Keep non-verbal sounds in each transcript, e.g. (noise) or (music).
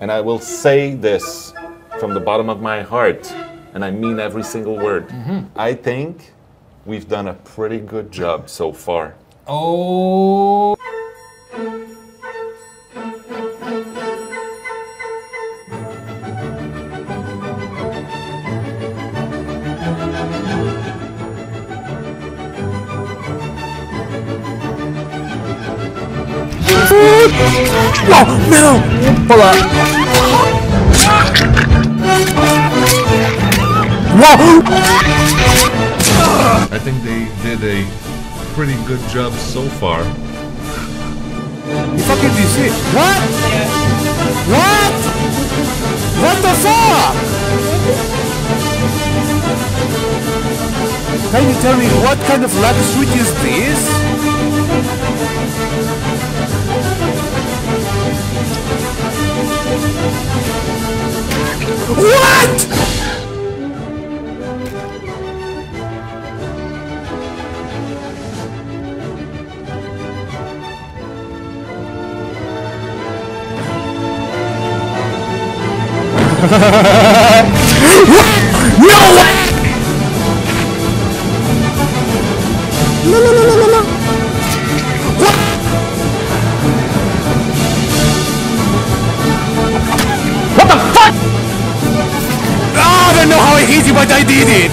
And I will say this from the bottom of my heart, and I mean every single word. Mm-hmm. I think we've done a pretty good job so far. Oh. Oh, no! Hold on. Whoa! I think they did a pretty good job so far. You fucking DC. What? What? What the fuck? Can you tell me what kind of lag switch is this? What? (laughs) No way! No, no, no, don't know I hit you, but I did it.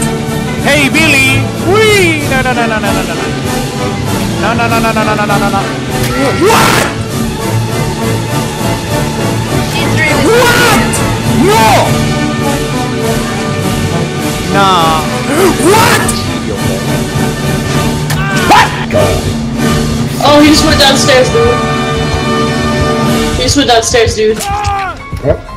Hey, Billy. Wee! No, no, no, no, no, no, no, no. No, no, no, no, no, no, no, no, no, no. What? What? No! Nah. What? What? Oh, he just went downstairs, dude. He just went downstairs, dude. What?